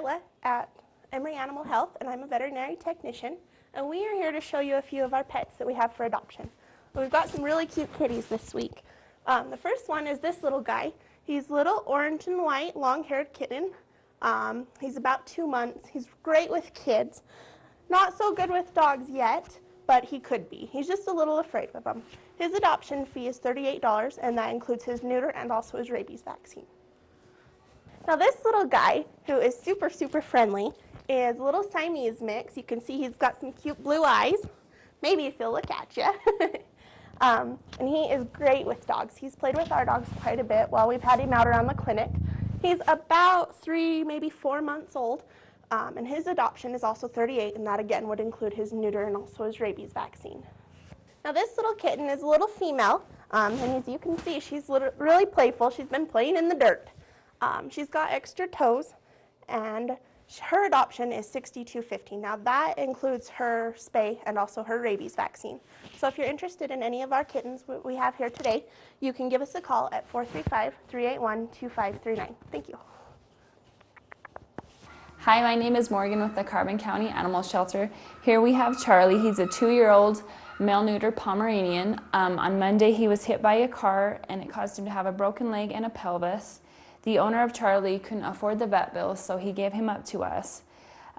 Kyla at Emery Animal Health, and I'm a veterinary technician. And we are here to show you a few of our pets that we have for adoption. We've got some really cute kitties this week. Um, the first one is this little guy. He's little orange and white, long-haired kitten. Um, he's about two months. He's great with kids. Not so good with dogs yet, but he could be. He's just a little afraid of them. His adoption fee is $38, and that includes his neuter and also his rabies vaccine. Now this little guy, who is super, super friendly, is a little Siamese mix. You can see he's got some cute blue eyes, maybe if he'll look at you. um, and he is great with dogs. He's played with our dogs quite a bit while we've had him out around the clinic. He's about three, maybe four months old, um, and his adoption is also 38, and that again would include his neuter and also his rabies vaccine. Now this little kitten is a little female, um, and as you can see, she's really playful. She's been playing in the dirt. Um, she's got extra toes, and her adoption is 6250. Now that includes her spay and also her rabies vaccine. So if you're interested in any of our kittens we have here today, you can give us a call at 435-381-2539. Thank you. Hi, my name is Morgan with the Carbon County Animal Shelter. Here we have Charlie. He's a two-year-old male neuter Pomeranian. Um, on Monday he was hit by a car and it caused him to have a broken leg and a pelvis. The owner of Charlie couldn't afford the vet bill, so he gave him up to us.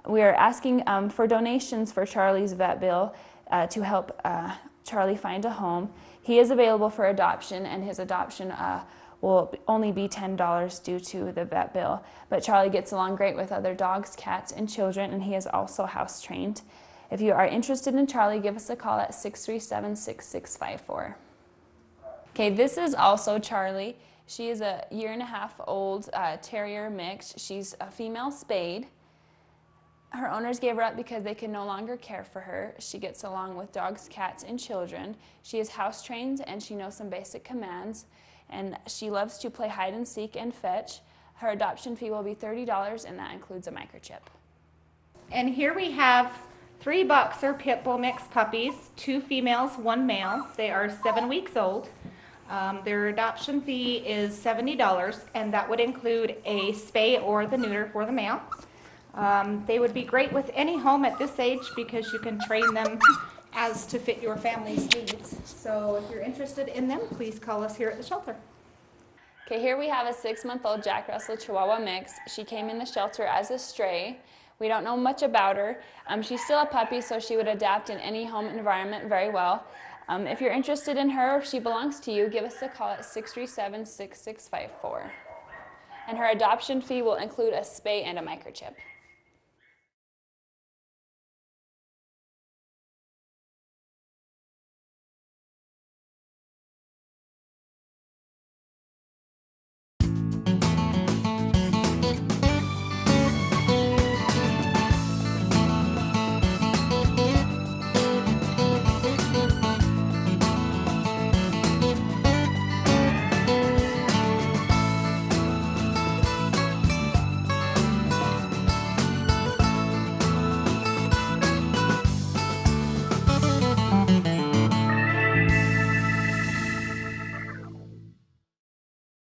We are asking um, for donations for Charlie's vet bill uh, to help uh, Charlie find a home. He is available for adoption, and his adoption uh, will only be $10 due to the vet bill. But Charlie gets along great with other dogs, cats, and children, and he is also house trained. If you are interested in Charlie, give us a call at 637 6654. Okay, this is also Charlie. She is a year and a half old uh, terrier mix. She's a female spayed. Her owners gave her up because they could no longer care for her. She gets along with dogs, cats, and children. She is house trained and she knows some basic commands. And she loves to play hide and seek and fetch. Her adoption fee will be $30 and that includes a microchip. And here we have three boxer pit bull mix puppies, two females, one male. They are seven weeks old. Um, their adoption fee is $70, and that would include a spay or the neuter for the male. Um, they would be great with any home at this age because you can train them as to fit your family's needs. So if you're interested in them, please call us here at the shelter. Okay, here we have a six-month-old Jack Russell Chihuahua mix. She came in the shelter as a stray. We don't know much about her. Um, she's still a puppy, so she would adapt in any home environment very well. Um, if you're interested in her, if she belongs to you, give us a call at 637 6654. And her adoption fee will include a spay and a microchip.